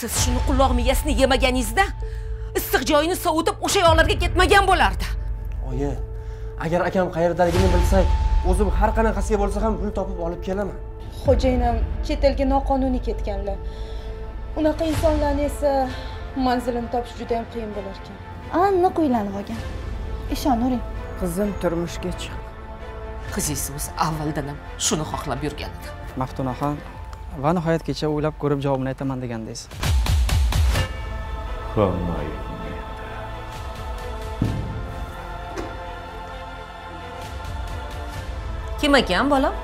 siz shuni quloq miyasini yemaganingizda issiq joyini sovutib o'sha yoqlarga ketmagan bo'lardi. Oyi agar akam qayerdaligini bilsak o'zim har qanaqasiga bo'lsa ham pul topib olib kelaman. Xo'jayinim chet elga noqonuniy ketganlar. Unaqa insonlarni esa manzilini topish juda yam qiyin bo'lar ekan aniq uylanib olgan ishonavering qizim turmushga chiq. Qizingiz o'zi avvaldan ham shuni xohlab yurgan edi maftunaxon va nihoyat kecha o'ylab ko'rib javobini aytaman degandingiz kim ekan bolam